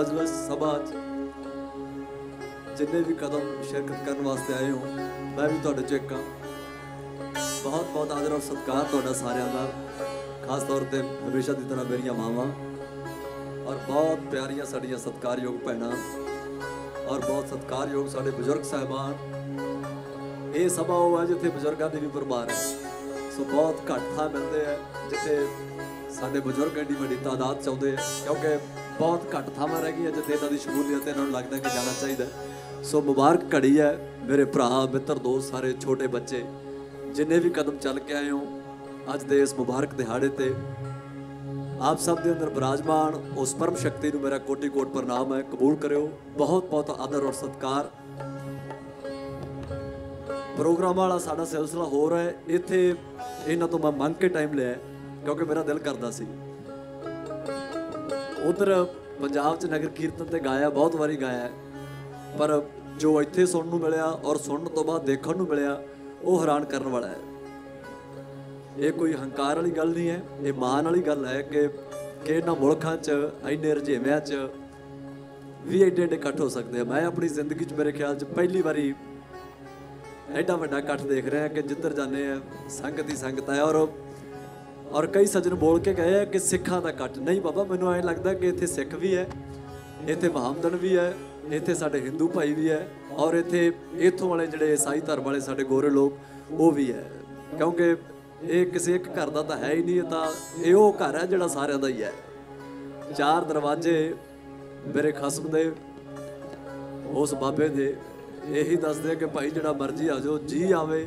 ਅੱਜ ਦੀ ਮਜਲਿਸ ਸਭਾ 'ਚ ਜਿੰਨੇ ਵੀ ਕਦਮ ਸ਼ਿਰਕਤ ਕਰਨ ਵਾਸਤੇ ਆਏ ਹੋ, ਮੈਂ ਵੀ ਤੁਹਾਡੇ 'ਚ ਇੱਕ ਹਾਂ। ਬਹੁਤ ਬਹੁਤ ਆਦਰ ਔਰ ਸਤਿਕਾਰ ਤੁਹਾਡਾ ਸਾਰਿਆਂ ਦਾ, ਖਾਸ ਤੌਰ ਤੇ ਹਮੇਸ਼ਾ ਦੀ ਤਰ੍ਹਾਂ ਮੇਰੀਆਂ ਮਾਵਾਂ। ਔਰ ਬਹੁਤ ਪਿਆਰੀਆਂ ਸਾਡੀਆਂ ਸਤਿਕਾਰਯੋਗ ਭੈਣਾਂ, ਔਰ ਬਹੁਤ ਸਤਿਕਾਰਯੋਗ ਸਾਡੇ ਬਜ਼ੁਰਗ ਸਾਹਿਬਾਨ। ਇਹ ਸਭਾ ਉਹ ਹੈ ਜਿੱਥੇ ਬਜ਼ੁਰਗਾਂ ਦੀ ਵੀ ਪਰਵਾਰ ਹੈ। ਸੋ ਬਹੁਤ ਘੱਟ ਥਾਂ ਮਿਲਦੇ ਆ ਜਿੱਥੇ ਸਾਡੇ ਬਜ਼ੁਰਗ ਐਡੀ ਵੱਡੀ ਤਾਦਾਦ ਚਾਹੁੰਦੇ ਆ ਕਿਉਂਕਿ ਬਹੁਤ ਘੱਟ ਥਾਵਾਂ ਰਹਿ ਗਈਆਂ ਜਿੱਥੇ ਇਹਨਾਂ ਦੀ ਸ਼ਮੂਲੀਅਤ ਇਹਨਾਂ ਨੂੰ ਲੱਗਦਾ ਕਿ ਜਾਣਾ ਚਾਹੀਦਾ। ਸੋ ਮੁਬਾਰਕ ਘੜੀ ਹੈ, ਮੇਰੇ ਭਰਾ, ਮਿੱਤਰ, ਦੋਸਤ, ਸਾਰੇ ਛੋਟੇ ਬੱਚੇ, ਜਿੰਨੇ ਵੀ ਕਦਮ ਚੱਲ ਕੇ ਆਏ ਹੋ, ਅੱਜ ਦੇ ਇਸ ਮੁਬਾਰਕ ਦਿਹਾੜੇ ਤੇ ਆਪ ਸਭ ਦੇ ਅੰਦਰ ਬਰਾਜਮਾਨ ਉਸ ਪਰਮ ਸ਼ਕਤੀ ਨੂੰ ਮੇਰਾ ਕੋਟੀ ਕੋਟ ਪ੍ਰਣਾਮ ਹੈ। ਕਬੂਲ ਕਰਿਓ। ਬਹੁਤ ਬਹੁਤ ਆਦਰ ਔਰ ਸਤਿਕਾਰ। ਪ੍ਰੋਗਰਾਮ ਵਾਲਾ ਸਾਡਾ ਸਿਲਸਿਲਾ ਹੋ ਰਿਹਾ ਹੈ। ਇੱਥੇ ਇਹਨਾਂ ਤੋਂ ਮੈਂ ਮੰਗ ਕੇ ਟਾਈਮ ਲਿਆ ਕਿਉਂਕਿ ਮੇਰਾ ਦਿਲ ਕਰਦਾ ਸੀ। ਉਧਰ ਪੰਜਾਬ 'ਚ ਨਗਰ ਕੀਰਤਨ ਤੇ ਗਾਇਆ, ਬਹੁਤ ਵਾਰੀ ਗਾਇਆ ਪਰ ਜੋ ਇੱਥੇ ਸੁਣਨ ਨੂੰ ਮਿਲਿਆ ਔਰ ਸੁਣਨ ਤੋਂ ਬਾਅਦ ਦੇਖਣ ਨੂੰ ਮਿਲਿਆ, ਉਹ ਹੈਰਾਨ ਕਰਨ ਵਾਲਾ ਹੈ। ਇਹ ਕੋਈ ਹੰਕਾਰ ਵਾਲੀ ਗੱਲ ਨਹੀਂ ਹੈ, ਇਹ ਮਾਣ ਵਾਲੀ ਗੱਲ ਹੈ ਕਿ ਕਿ ਇਹਨਾਂ ਮੁਲਕਾਂ 'ਚ, ਇੰਨੇ ਰਜੇਵਿਆਂ 'ਚ ਵੀ ਐਡੇ ਐਡੇ ਇਕੱਠ ਹੋ ਸਕਦੇ ਆ। ਮੈਂ ਆਪਣੀ ਜ਼ਿੰਦਗੀ 'ਚ ਮੇਰੇ ਖਿਆਲ 'ਚ ਪਹਿਲੀ ਵਾਰੀ ਐਡਾ ਵੱਡਾ ਇਕੱਠ ਦੇਖ ਰਿਹਾ ਕਿ ਜਿੱਧਰ ਜਾਂਦੇ ਆ, ਸੰਗਤ ਹੀ ਸੰਗਤ ਹੈ ਔਰ ਔਰ ਕਈ ਸੱਜਣ ਬੋਲ ਕੇ ਗਏ ਆ ਕਿ ਸਿੱਖਾਂ ਦਾ ਇਕੱਠ। ਨਹੀਂ ਬਾਬਾ, ਮੈਨੂੰ ਐਂ ਲੱਗਦਾ ਕਿ ਇੱਥੇ ਸਿੱਖ ਵੀ ਹੈ, ਇੱਥੇ ਮੁਹੰਮਦਨ ਵੀ ਹੈ, ਇੱਥੇ ਸਾਡੇ ਹਿੰਦੂ ਭਾਈ ਵੀ ਹੈ ਔਰ ਇੱਥੇ ਇੱਥੋਂ ਵਾਲੇ ਜਿਹੜੇ ਈਸਾਈ ਧਰਮ ਵਾਲੇ ਸਾਡੇ ਗੋਰੇ ਲੋਕ, ਉਹ ਵੀ ਹੈ। ਕਿਉਂਕਿ ਇਹ ਕਿਸੇ ਇੱਕ ਘਰ ਦਾ ਤਾਂ ਹੈ ਹੀ ਨਹੀਂ, ਇਹ ਤਾਂ ਇਹ ਉਹ ਘਰ ਹੈ ਜਿਹੜਾ ਸਾਰਿਆਂ ਦਾ ਹੀ ਹੈ। ਚਾਰ ਦਰਵਾਜ਼ੇ ਮੇਰੇ ਖਸਮ ਦੇ, ਉਸ ਬਾਬੇ ਦੇ। ਇਹੀ ਦੱਸਦੇ ਕਿ ਭਾਈ, ਜਿਹੜਾ ਮਰਜ਼ੀ ਆ ਜਾਓ, ਜੀ ਆਵੇ,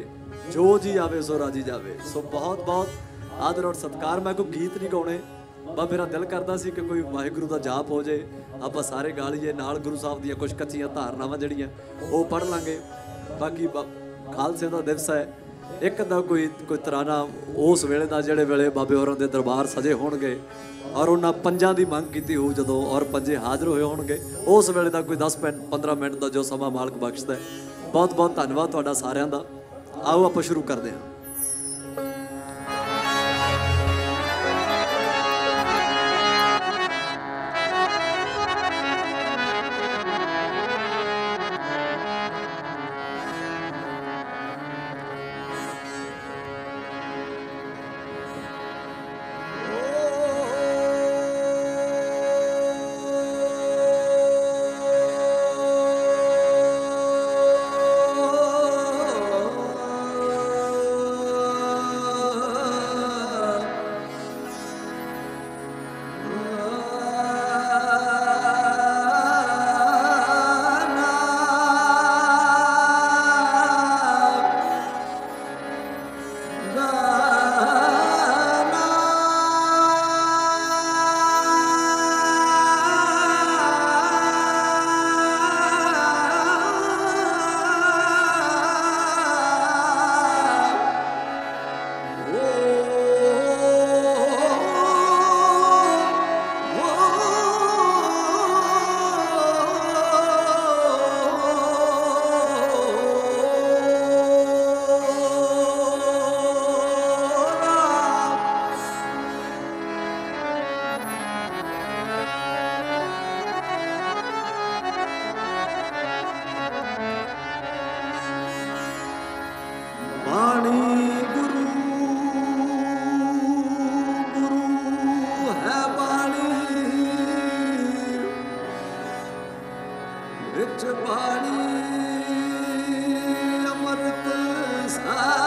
ਜੋ ਜੀ ਆਵੇ, ਸੋ ਰਾਜੀ ਜਾਵੇ। ਸੋ ਬਹੁਤ ਬਹੁਤ ਆਦਰ ਔਰ ਸਤਿਕਾਰ ਮੈਂ ਕੋਈ ਗੀਤ ਨਹੀਂ ਗਾਉਣੇ। ਬਾ ਮੇਰਾ ਦਿਲ ਕਰਦਾ ਸੀ ਕਿ ਕੋਈ ਵਾਹਿਗੁਰੂ ਦਾ ਜਾਪ ਹੋ ਜੇ। ਆਪਾਂ ਸਾਰੇ ਗਾ ਲਈਏ, ਨਾਲ ਗੁਰੂ ਸਾਹਿਬ ਦੀਆਂ ਕੁਝ ਕੱਚੀਆਂ ਧਾਰਨਾਵਾਂ ਜਿਹੜੀਆਂ ਉਹ ਪੜ ਲਾਂਗੇ। ਬਾਕੀ ਬਾ- ਖਾਲਸੇ ਦਾ ਦਿਵਸ ਹੈ। ਇੱਕ ਦਾ ਕੋਈ ਕੋਈ ਤਰਾਨਾ ਉਸ ਵੇਲੇ ਦਾ, ਜਿਹੜੇ ਵੇਲੇ ਬਾਬੇ ਹੋਰਾਂ ਦੇ ਦਰਬਾਰ ਸਜੇ ਹੋਣਗੇ ਔਰ ਉਹਨਾਂ ਪੰਜਾਂ ਦੀ ਮੰਗ ਕੀਤੀ ਹੋਊ ਜਦੋਂ ਔਰ ਪੰਜੇ ਹਾਜ਼ਰ ਹੋਏ ਹੋਣਗੇ, ਉਸ ਵੇਲੇ ਦਾ ਕੋਈ 10 ਮਿੰਟ 15 ਮਿੰਟ ਦਾ ਜੋ ਸਮਾਂ ਮਾਲਕ ਬਖਸ਼ਦਾ ਬਹੁਤ ਬਹੁਤ ਧੰਨਵਾਦ ਤੁਹਾਡਾ ਸਾਰਿਆਂ ਦਾ। ਆਓ ਆਪਾਂ ਸ਼ੁਰੂ ਕਰਦੇ ਹਾਂ। ਵਿੱਚ ਬਾਣੀ ਅੰਮ੍ਰਿਤ ਸਾਰੇ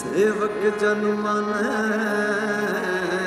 ਸੇਵਕ ਜਨ ਮਨ ਮਰਤਖ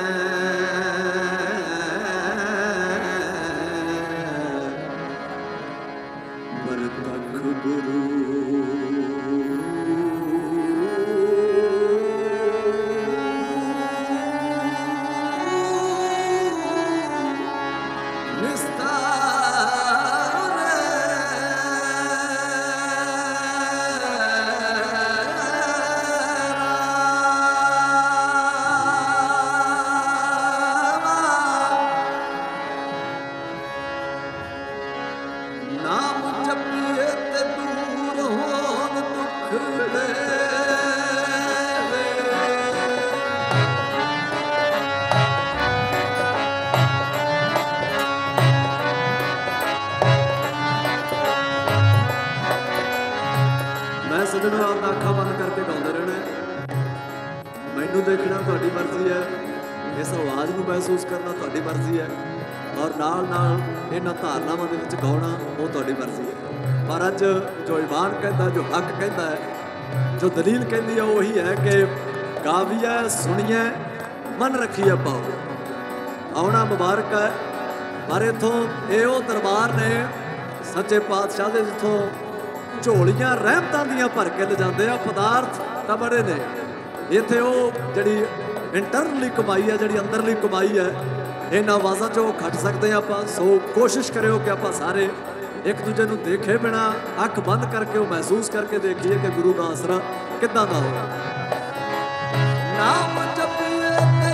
ਮੈਨੂੰ ਦੇਖਣਾ ਤੁਹਾਡੀ ਮਰਜ਼ੀ ਹੈ। ਇਸ ਆਵਾਜ਼ ਨੂੰ ਮਹਿਸੂਸ ਕਰਨਾ ਤੁਹਾਡੀ ਮਰਜ਼ੀ ਹੈ। ਔਰ ਨਾਲ ਨਾਲ ਇਹਨਾਂ ਧਾਰਨਾਵਾਂ ਦੇ ਵਿੱਚ ਗਾਉਣਾ ਉਹ ਤੁਹਾਡੀ ਮਰਜ਼ੀ ਹੈ। ਪਰ ਅੱਜ ਜੋ ਇਮਾਨ ਕਹਿੰਦਾ, ਜੋ ਹੱਕ ਕਹਿੰਦਾ ਹੈ, ਜੋ ਦਲੀਲ ਕਹਿੰਦੀ ਹੈ, ਉਹ ਹੀ ਹੈ ਕਿ ਗਾਵੀਐ, ਸੁਣੀਐ, ਮਨ ਰੱਖੀਐ ਪਾਓ ਆਉਣਾ ਮੁਬਾਰਕ ਹੈ। ਪਰ ਇਥੋਂ ਇਹ ਉਹ ਦਰਬਾਰ ਨੇ ਸੱਚੇ ਪਾਤਸ਼ਾਹ ਦੇ ਜਿੱਥੋਂ ਝੋਲੀਆਂ ਰਹਿਮਤਾਂ ਦੀਆਂ ਭਰ ਕੇ ਲਿਜਾਂਦੇ ਆ, ਪਦਾਰਥ ਤਾਂ ਬੜੇ ਨੇ। ਇੱਥੇ ਉਹ ਜਿਹੜੀ ਇੰਟਰਨਲੀ ਕਮਾਈ ਹੈ, ਜਿਹੜੀ ਅੰਦਰਲੀ ਕਮਾਈ ਹੈ, ਇਹਨਾਂ ਆਵਾਜ਼ਾਂ 'ਚੋਂ ਖੱਟ ਸਕਦੇ ਹਾਂ ਆਪਾਂ। ਸੋ ਕੋਸ਼ਿਸ਼ ਕਰਿਓ ਕਿ ਆਪਾਂ ਸਾਰੇ ਇੱਕ ਦੂਜੇ ਨੂੰ ਦੇਖੇ ਬਿਨਾ ਅੱਖ ਬੰਦ ਕਰਕੇ ਉਹ ਮਹਿਸੂਸ ਕਰਕੇ ਦੇਖੀਏ ਕਿ ਗੁਰੂ ਦਾ ਆਸਰਾ ਕਿੱਦਾਂ ਦਾ ਹੋਵੇ ਨਾਮ ਜਪੀਏ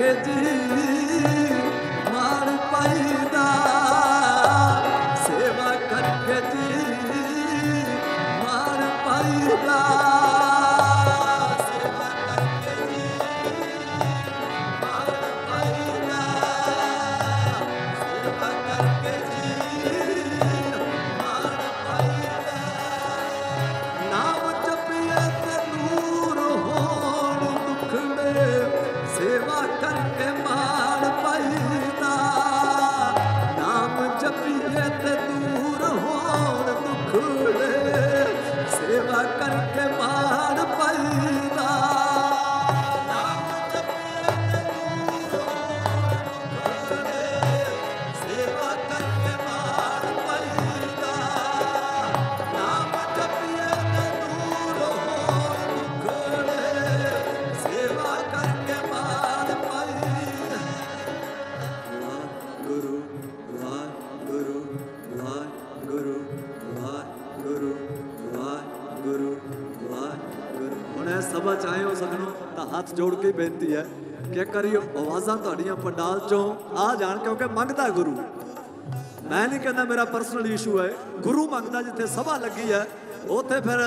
querer ਹੱਥ ਜੋੜ ਕੇ ਬੇਨਤੀ ਹੈ ਕਿ ਕਰੀ ਆਵਾਜ਼ਾਂ ਤੁਹਾਡੀਆਂ ਪੰਡਾਲ ਚੋਂ, ਆ ਜਾਣ ਕਿਉਂਕਿ ਮੰਗਦਾ ਗੁਰੂ। ਮੈਂ ਨਹੀਂ ਕਹਿੰਦਾ ਮੇਰਾ ਪਰਸਨਲ ਇਸ਼ੂ ਹੈ। ਗੁਰੂ ਮੰਗਦਾ ਜਿੱਥੇ ਸਭਾ ਲੱਗੀ ਹੈ, ਉੱਥੇ ਫਿਰ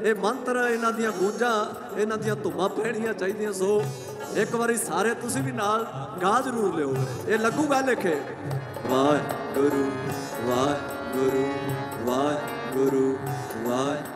ਇਹ ਮੰਤਰ, ਇਹਨਾਂ ਦੀਆਂ ਗੂੰਜਾਂ, ਇਹਨਾਂ ਦੀਆਂ ਧੁੰਮਾਂ ਪੈਣੀਆਂ ਚਾਹੀਦੀਆਂ। ਸੋ ਇੱਕ ਵਾਰੀ ਸਾਰੇ ਤੁਸੀਂ ਵੀ ਨਾਲ ਗਾ ਜ਼ਰੂਰ ਲਿਓ। ਇਹ ਲੱਗੂਗਾ ਲਿਖੇ। Waheguru Waheguru Waheguru Waheguru Waheguru.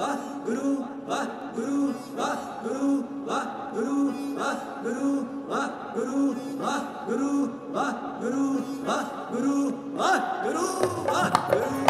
va guru va guru va guru va guru va guru va guru va guru va guru va guru va guru va guru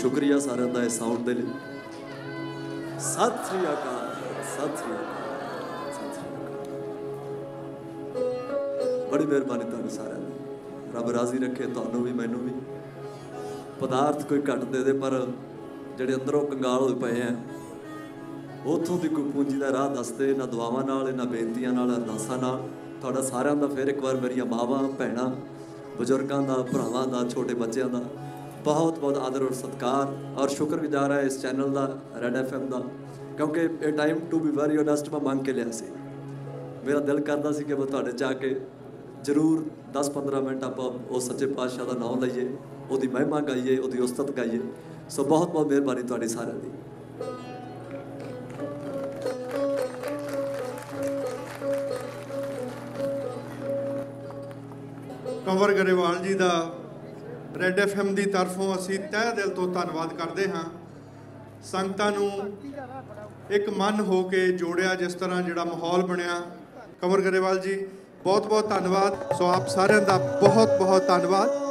ਸ਼ੁਕਰੀਆ ਸਾਰਿਆਂ ਦਾ ਇਸ ਸਾਊਂਡ ਦੇ ਲਈ। ਸਤਿ ਸ੍ਰੀ ਅਕਾਲ, ਸਤਿ ਸ੍ਰੀ ਅਕਾਲ ਬੜੀ ਮਿਹਰਬਾਨੀ ਤੁਹਾਨੂੰ ਸਾਰਿਆਂ ਦੀ। ਰੱਬ ਰਾਜ਼ੀ ਰੱਖੇ, ਤੁਹਾਨੂੰ ਵੀ, ਮੈਨੂੰ ਵੀ। ਪਦਾਰਥ ਕੋਈ ਘੱਟ ਦੇ ਦੇ, ਪਰ ਜਿਹੜੇ ਅੰਦਰੋਂ ਕੰਗਾਲ ਹੋਏ ਪਏ ਆ, ਉਥੋਂ ਦੀ ਕੋਈ ਪੂੰਜੀ ਦਾ ਰਾਹ ਦੱਸਦੇ ਇਹਨਾਂ ਦੁਆਵਾਂ ਨਾਲ ਇਹਨਾਂ ਬੇਨਤੀਆਂ ਨਾਲ ਅਰਦਾਸਾਂ ਨਾਲ। ਤੁਹਾਡਾ ਸਾਰਿਆਂ ਦਾ ਫਿਰ ਇੱਕ ਵਾਰ ਮੇਰੀਆਂ ਮਾਵਾਂ, ਭੈਣਾਂ, ਬਜ਼ੁਰਗਾਂ ਦਾ, ਭਰਾਵਾਂ ਦਾ, ਛੋਟੇ ਬੱਚਿਆਂ ਦਾ। ਬਹੁਤ ਬਹੁਤ ਆਦਰ ਔਰ ਸਤਿਕਾਰ ਔਰ ਸ਼ੁਕਰਗੁਜ਼ਾਰ ਹੈ ਇਸ ਚੈਨਲ ਦਾ ਰੈਡ ਐਫਐਮ ਦਾ, ਕਿਉਂਕਿ ਇਹ time to be very honest ਮੈਂ ਮੰਗ ਕੇ ਲਿਆ ਸੀ। ਮੇਰਾ ਦਿਲ ਕਰਦਾ ਸੀ ਕਿ ਮੈਂ ਤੁਹਾਡੇ ਚ ਆ ਕੇ ਜ਼ਰੂਰ 10-15 ਮਿੰਟ ਆਪਾਂ ਉਹ ਸੱਚੇ ਪਾਤਸ਼ਾਹ ਦਾ ਨਾਮ ਲਈਏ, ਉਹਦੀ ਮਹਿਮਾ ਗਾਈਏ, ਉਹਦੀ ਉਸਤਤ ਗਾਈਏ। ਸੋ ਬਹੁਤ ਬਹੁਤ ਮਿਹਰਬਾਨੀ ਤੁਹਾਡੀ ਸਾਰਿਆਂ ਦੀ। ਕੰਵਰ ਗਰੇਵਾਲ ਜੀ ਦਾ ਰੈੱਡ ਐਫਐਮ ਦੀ ਤਰਫੋਂ ਅਸੀਂ ਤਹਿ ਦਿਲ ਤੋਂ ਧੰਨਵਾਦ ਕਰਦੇ ਹਾਂ। ਸੰਗਤਾਂ ਨੂੰ ਇੱਕ ਮਨ ਹੋ ਕੇ ਜੋੜਿਆ ਜਿਸ ਤਰ੍ਹਾਂ ਜਿਹੜਾ ਮਾਹੌਲ ਬਣਿਆ। ਕੰਵਰ ਗਰੇਵਾਲ ਜੀ ਬਹੁਤ ਬਹੁਤ ਧੰਨਵਾਦ। ਸੋ ਆਪ ਸਾਰਿਆਂ ਦਾ ਬਹੁਤ ਬਹੁਤ ਧੰਨਵਾਦ।